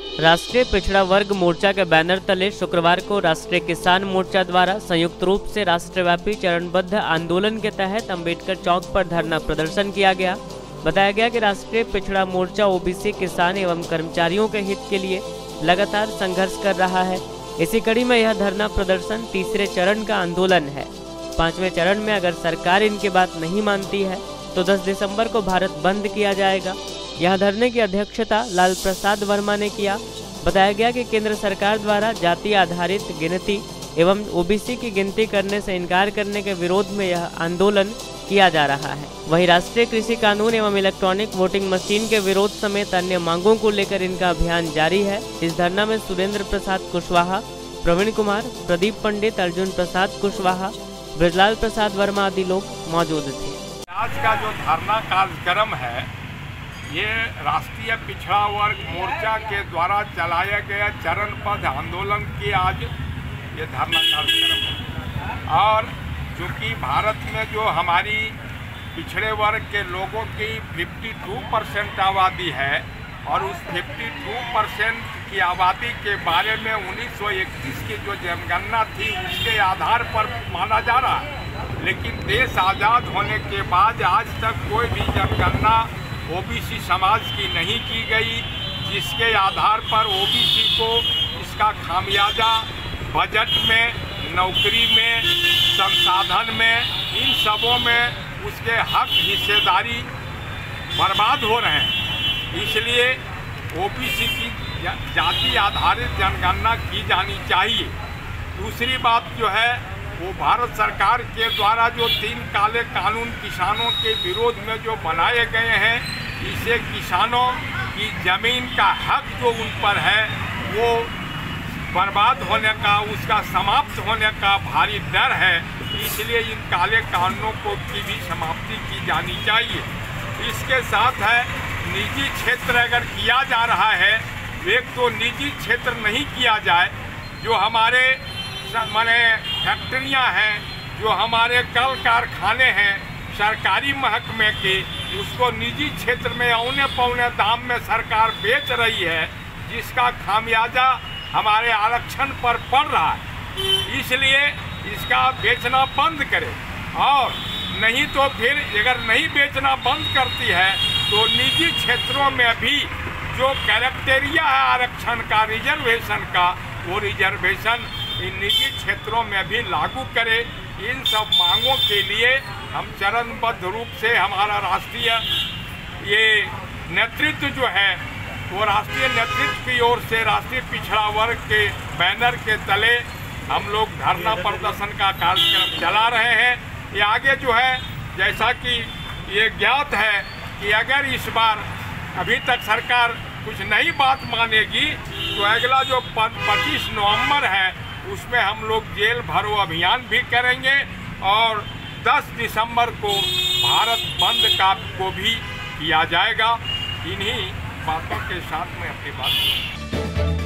राष्ट्रीय पिछड़ा वर्ग मोर्चा के बैनर तले शुक्रवार को राष्ट्रीय किसान मोर्चा द्वारा संयुक्त रूप से राष्ट्रव्यापी चरणबद्ध आंदोलन के तहत अंबेडकर चौक पर धरना प्रदर्शन किया गया। बताया गया कि राष्ट्रीय पिछड़ा मोर्चा ओबीसी किसान एवं कर्मचारियों के हित के लिए लगातार संघर्ष कर रहा है। इसी कड़ी में यह धरना प्रदर्शन तीसरे चरण का आंदोलन है। पाँचवें चरण में अगर सरकार इनकी बात नहीं मानती है तो 10 दिसंबर को भारत बंद किया जाएगा। यह धरने की अध्यक्षता लाल प्रसाद वर्मा ने किया। बताया गया कि केंद्र सरकार द्वारा जाति आधारित गिनती एवं ओबीसी की गिनती करने से इनकार करने के विरोध में यह आंदोलन किया जा रहा है। वहीं राष्ट्रीय कृषि कानून एवं इलेक्ट्रॉनिक वोटिंग मशीन के विरोध समेत अन्य मांगों को लेकर इनका अभियान जारी है। इस धरना में सुरेंद्र प्रसाद कुशवाहा, प्रवीण कुमार, प्रदीप पंडित, अर्जुन प्रसाद कुशवाहा, ब्रजलाल प्रसाद वर्मा आदि लोग मौजूद थे। आज का जो धरना कार्यक्रम है ये राष्ट्रीय पिछड़ा वर्ग मोर्चा के द्वारा चलाया गया चरणबद्ध आंदोलन की आज ये धरना कार्यक्रम है। और चूँकि भारत में जो हमारी पिछड़े वर्ग के लोगों की 52 परसेंट आबादी है और उस 52 परसेंट की आबादी के बारे में 1931 की जो जनगणना थी, उसके आधार पर माना जा रहा है। लेकिन देश आज़ाद होने के बाद आज तक कोई भी जनगणना ओबीसी समाज की नहीं की गई, जिसके आधार पर ओबीसी को इसका खामियाजा, बजट में, नौकरी में, संसाधन में, इन सबों में उसके हक हिस्सेदारी बर्बाद हो रहे हैं। इसलिए ओबीसी की जाति आधारित जनगणना की जानी चाहिए। दूसरी बात जो है वो भारत सरकार के द्वारा जो तीन काले कानून किसानों के विरोध में जो बनाए गए हैं, इसे किसानों की ज़मीन का हक जो उन पर है, वो बर्बाद होने का, उसका समाप्त होने का भारी डर है। इसलिए इन काले कानूनों को की भी समाप्ति की जानी चाहिए। इसके साथ है, निजी क्षेत्र अगर किया जा रहा है, एक तो निजी क्षेत्र नहीं किया जाए, जो हमारे माने फैक्ट्रियाँ हैं, जो हमारे कल कारखाने हैं, सरकारी महकमे के, उसको निजी क्षेत्र में औने पौने दाम में सरकार बेच रही है, जिसका खामियाजा हमारे आरक्षण पर पड़ रहा है। इसलिए इसका बेचना बंद करे। और नहीं तो फिर अगर नहीं बेचना बंद करती है तो निजी क्षेत्रों में भी जो कैरेक्टेरिया है आरक्षण का, रिजर्वेशन का, वो रिजर्वेशन इन निजी क्षेत्रों में भी लागू करे। इन सब मांगों के लिए हम चरणबद्ध रूप से हमारा राष्ट्रीय ये नेतृत्व जो है, वो राष्ट्रीय नेतृत्व की ओर से राष्ट्रीय पिछड़ा वर्ग के बैनर के तले हम लोग धरना प्रदर्शन का कार्यक्रम चला रहे हैं। ये आगे जो है, जैसा कि ये ज्ञात है कि अगर इस बार अभी तक सरकार कुछ नई बात मानेगी तो अगला जो पच्चीस नवंबर है उसमें हम लोग जेल भरो अभियान भी करेंगे और 10 दिसंबर को भारत बंद का को भी किया जाएगा। इन्हीं बातों के साथ में अपनी बात